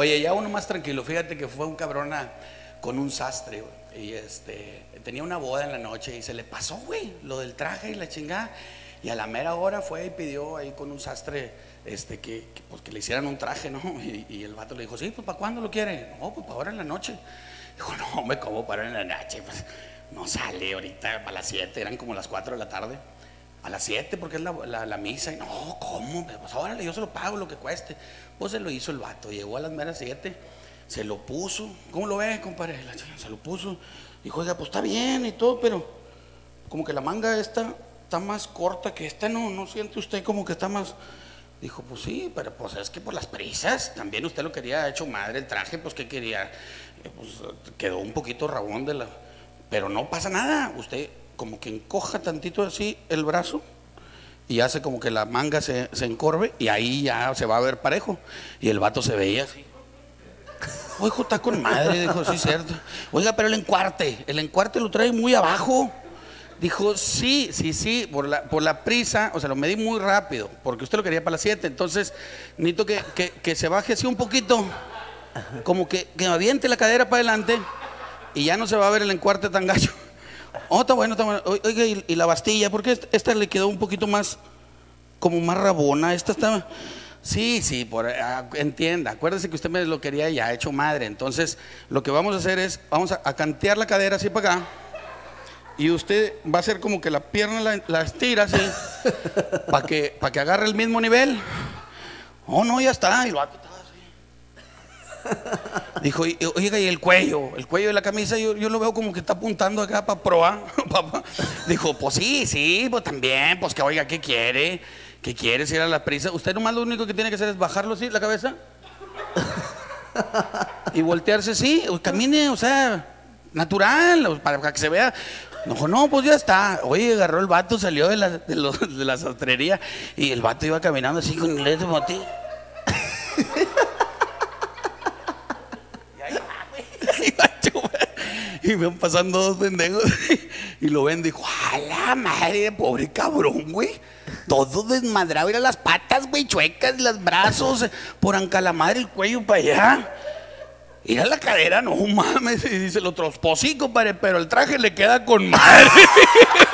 Oye, ya uno más tranquilo, fíjate que fue un cabrón a- con un sastre, güey, y este, tenía una boda en la noche y se le pasó, güey, lo del traje y la chingada, y a la mera hora fue y pidió ahí con un sastre, este, que, que, pues, le hicieran un traje, ¿no? Y, y el vato le dijo, sí, pues, ¿para cuándo lo quiere? No, pues, para ahora en la noche. Dijo, no, me como para ahora en la noche, pues, no sale ahorita para las 7, eran como las 4 de la tarde. A las 7 porque es la, la- misa. Y no, ¿cómo? Pues órale, yo se lo pago lo que cueste. Pues se lo hizo el vato. Llegó a las meras 7, se lo puso. ¿Cómo lo ve, compadre? Se lo puso. Dijo, oiga, pues está bien y todo, pero como que la manga esta está más corta que esta, ¿no? ¿No siente usted como que está más...? Dijo, pues sí, pero pues es que por las prisas, también usted lo quería hecho madre el traje, pues ¿qué quería? Eh, Pues quedó un poquito rabón de la... Pero no pasa nada, usted como que encoja tantito así el brazo y hace como que la manga se, se encorve y ahí ya se va a ver parejo. Y el vato se veía así. Está con madre, dijo, sí, cierto. Oiga, pero el encuarte, el encuarte lo trae muy abajo. Dijo, sí, sí, sí, por la, por la prisa, o sea, lo medí muy rápido, porque usted lo quería para las 7, entonces necesito que, que, que se baje así un poquito, como que, que aviente la cadera para adelante y ya no se va a ver el encuarte tan gacho. Oh, está bueno, está bueno. Oiga, y, y la bastilla, porque esta, esta le quedó un poquito más, como más rabona, esta está... Sí, sí, por, ah, entienda, acuérdese que usted me lo quería ya hecho madre, entonces lo que vamos a hacer es, vamos a, cantear la cadera así para acá, y usted va a hacer como que la pierna la, estira así, para que, para que agarre el mismo nivel. Oh, no, ya está, y lo va a quitar así. Dijo, oiga, y el cuello, el cuello de la camisa, yo, yo lo veo como que está apuntando acá para probar. papá. Dijo, pues sí, sí, pues también, pues que oiga, ¿qué quiere? ¿Qué quiere si era la prisa? Usted nomás lo único que tiene que hacer es bajarlo así, la cabeza. Y voltearse así, o camine, o sea, natural, para que se vea. No, no, pues ya está. Oye, agarró el vato, salió de la, de los- de la sastrería y el vato iba caminando así con el dedo botí. Y va, chupa. Y van pasando dos pendejos y lo ven, dijo, a la madre, pobre cabrón, güey. Todo desmadrado, era las patas, güey, chuecas, los brazos, por ancalamadre el cuello para allá. Mira la cadera, no mames. Y dice el otro, pues sí, compadre, pero el traje le queda con madre.